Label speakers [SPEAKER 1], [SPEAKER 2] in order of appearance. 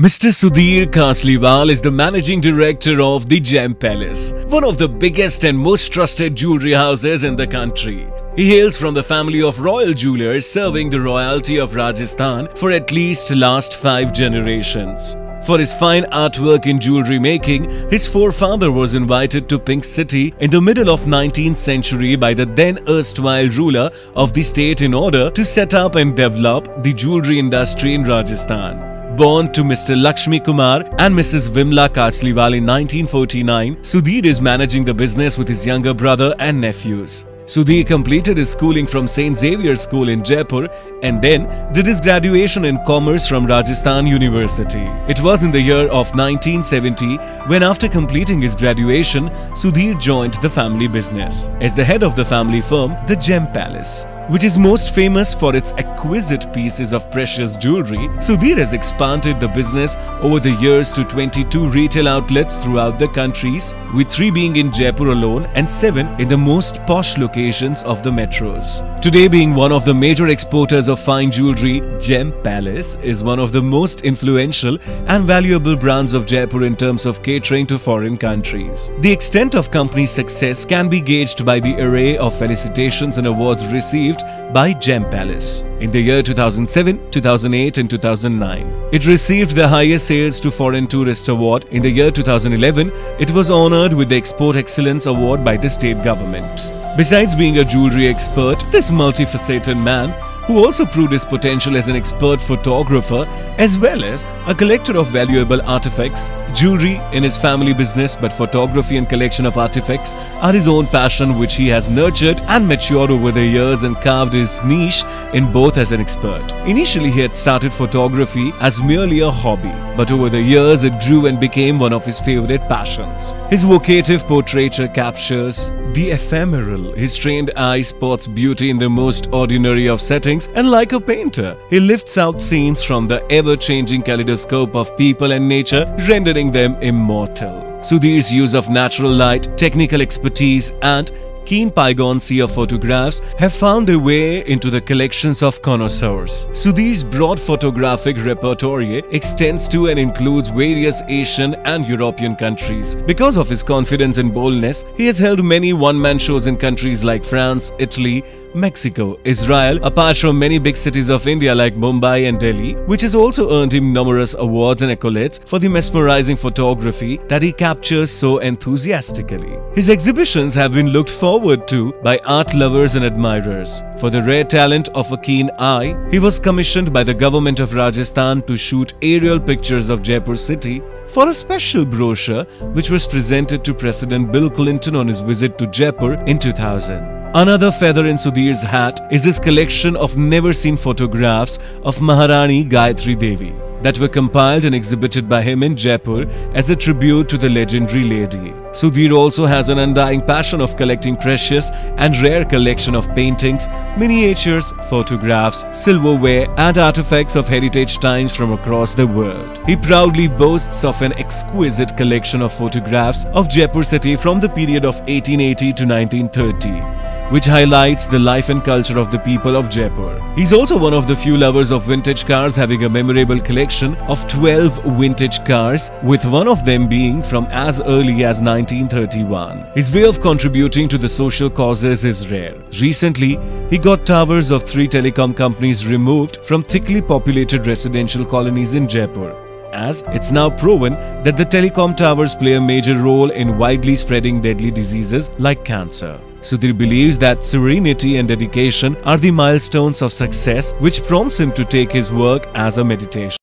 [SPEAKER 1] Mr. Sudhir Kasliwal is the managing director of the Gem Palace, one of the biggest and most trusted jewelry houses in the country. He hails from the family of royal jewelers serving the royalty of Rajasthan for at least last five generations. For his fine artwork in jewelry making, his forefather was invited to Pink City in the middle of 19th century by the then erstwhile ruler of the state in order to set up and develop the jewelry industry in Rajasthan. Born to Mr. Lakshmi Kumar and Mrs. Vimla Kasliwal in 1949, Sudhir is managing the business with his younger brother and nephews. Sudhir completed his schooling from St. Xavier's School in Jaipur and then did his graduation in commerce from Rajasthan University. It was in the year of 1970 when after completing his graduation, Sudhir joined the family business as the head of the family firm, the Gem Palace which is most famous for its exquisite pieces of precious jewelry, Sudhir has expanded the business over the years to 22 retail outlets throughout the countries, with 3 being in Jaipur alone and 7 in the most posh locations of the metros. Today being one of the major exporters of fine jewelry, Gem Palace is one of the most influential and valuable brands of Jaipur in terms of catering to foreign countries. The extent of company's success can be gauged by the array of felicitations and awards received by Gem Palace in the year 2007, 2008 and 2009. It received the highest sales to foreign tourist award. In the year 2011, it was honored with the Export Excellence Award by the state government. Besides being a jewelry expert, this multifaceted man who also proved his potential as an expert photographer as well as a collector of valuable artifacts, jewelry in his family business, but photography and collection of artifacts are his own passion which he has nurtured and matured over the years and carved his niche in both as an expert. Initially, he had started photography as merely a hobby, but over the years it grew and became one of his favorite passions. His vocative portraiture captures the ephemeral. His trained eye spots beauty in the most ordinary of settings, and like a painter, he lifts out scenes from the ever-changing kaleidoscope of people and nature, rendering them immortal. Sudhir's use of natural light, technical expertise, and keen sea of photographs have found their way into the collections of connoisseurs. Sudhir's broad photographic repertoire extends to and includes various Asian and European countries. Because of his confidence and boldness, he has held many one-man shows in countries like France, Italy, Mexico, Israel, apart from many big cities of India like Mumbai and Delhi, which has also earned him numerous awards and accolades for the mesmerizing photography that he captures so enthusiastically. His exhibitions have been looked forward to by art lovers and admirers. For the rare talent of a keen eye, he was commissioned by the government of Rajasthan to shoot aerial pictures of Jaipur city for a special brochure which was presented to President Bill Clinton on his visit to Jaipur in 2000. Another feather in Sudhir's hat is his collection of never-seen photographs of Maharani Gayatri Devi that were compiled and exhibited by him in Jaipur as a tribute to the legendary lady. Sudhir also has an undying passion of collecting precious and rare collection of paintings, miniatures, photographs, silverware and artifacts of heritage times from across the world. He proudly boasts of an exquisite collection of photographs of Jaipur city from the period of 1880 to 1930 which highlights the life and culture of the people of Jaipur. He's also one of the few lovers of vintage cars having a memorable collection of 12 vintage cars with one of them being from as early as 1931. His way of contributing to the social causes is rare. Recently, he got towers of three telecom companies removed from thickly populated residential colonies in Jaipur as it's now proven that the telecom towers play a major role in widely spreading deadly diseases like cancer. Sudhir believes that serenity and dedication are the milestones of success which prompts him to take his work as a meditation.